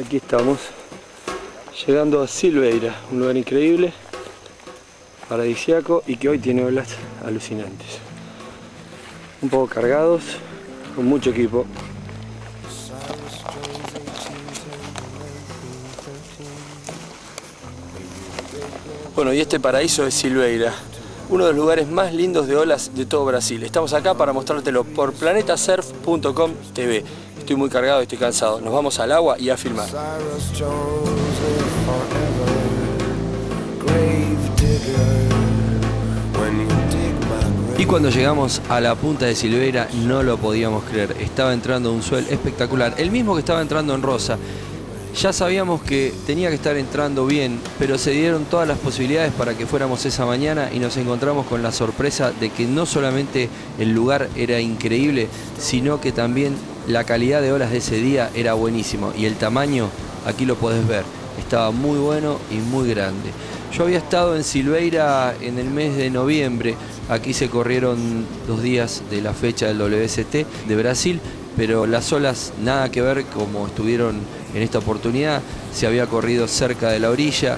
Aquí estamos, llegando a Silveira, un lugar increíble, paradisiaco y que hoy tiene olas alucinantes. Un poco cargados, con mucho equipo. Bueno, y este paraíso es Silveira, uno de los lugares más lindos de olas de todo Brasil. Estamos acá para mostrártelo por planetasurf.com TV. Estoy muy cargado, estoy cansado. Nos vamos al agua y a filmar. Y cuando llegamos a la punta de Silveira no lo podíamos creer. Estaba entrando un suel espectacular. El mismo que estaba entrando en Rosa. Ya sabíamos que tenía que estar entrando bien, pero se dieron todas las posibilidades para que fuéramos esa mañana y nos encontramos con la sorpresa de que no solamente el lugar era increíble, sino que también la calidad de olas de ese día era buenísimo y el tamaño, aquí lo podés ver, estaba muy bueno y muy grande. Yo había estado en Silveira en el mes de noviembre, aquí se corrieron dos días de la fecha del WST de Brasil, pero las olas nada que ver como estuvieron en esta oportunidad, se había corrido cerca de la orilla,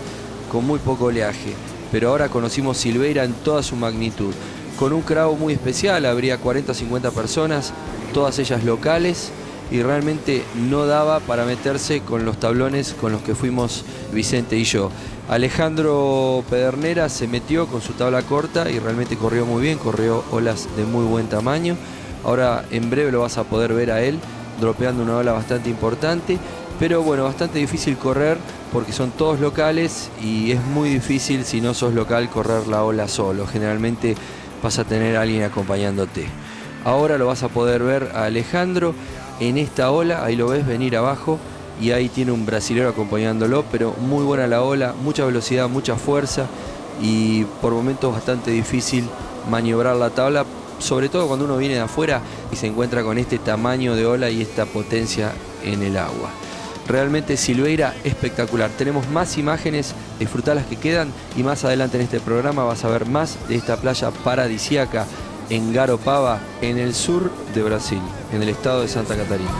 con muy poco oleaje, pero ahora conocimos Silveira en toda su magnitud, con un crowd muy especial, habría 40 o 50 personas, todas ellas locales y realmente no daba para meterse con los tablones con los que fuimos Vicente y yo. Alejandro Pedernera se metió con su tabla corta y realmente corrió muy bien, corrió olas de muy buen tamaño. Ahora en breve lo vas a poder ver a él dropeando una ola bastante importante, pero bueno, bastante difícil correr porque son todos locales y es muy difícil si no sos local correr la ola solo. Generalmente vas a tener a alguien acompañándote. Ahora lo vas a poder ver a Alejandro en esta ola, ahí lo ves venir abajo y ahí tiene un brasilero acompañándolo, pero muy buena la ola, mucha velocidad, mucha fuerza y por momentos bastante difícil maniobrar la tabla, sobre todo cuando uno viene de afuera y se encuentra con este tamaño de ola y esta potencia en el agua. Realmente Silveira espectacular. Tenemos más imágenes, disfrutar las que quedan y más adelante en este programa vas a ver más de esta playa paradisiaca en Garopaba, en el sur de Brasil, en el estado de Santa Catarina.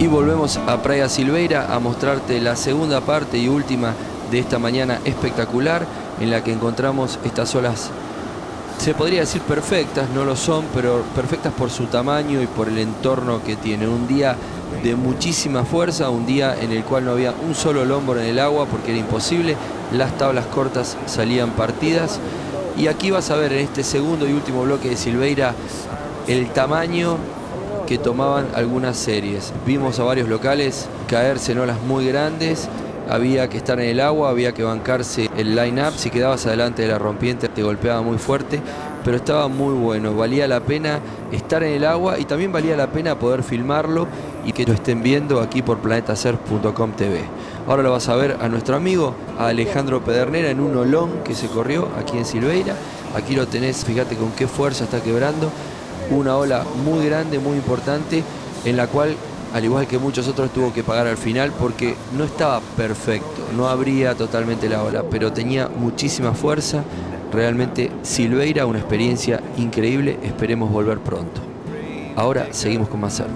Y volvemos a Praia Silveira a mostrarte la segunda parte y última de esta mañana espectacular en la que encontramos estas olas, se podría decir perfectas, no lo son, pero perfectas por su tamaño y por el entorno que tiene. Un día de muchísima fuerza, un día en el cual no había un solo lombo en el agua porque era imposible, las tablas cortas salían partidas y aquí vas a ver en este segundo y último bloque de Silveira el tamaño que tomaban algunas series. Vimos a varios locales caerse en olas muy grandes, había que estar en el agua, había que bancarse el line-up, si quedabas adelante de la rompiente te golpeaba muy fuerte, pero estaba muy bueno, valía la pena estar en el agua y también valía la pena poder filmarlo y que lo estén viendo aquí por planetasurf.com TV. Ahora lo vas a ver a nuestro amigo, a Alejandro Pedernera en un olón que se corrió aquí en Silveira. Aquí lo tenés, fíjate con qué fuerza está quebrando una ola muy grande, muy importante, en la cual, al igual que muchos otros, tuvo que pagar al final porque no estaba perfecto, no abría totalmente la ola, pero tenía muchísima fuerza. Realmente Silveira, una experiencia increíble, esperemos volver pronto. Ahora seguimos con más surf.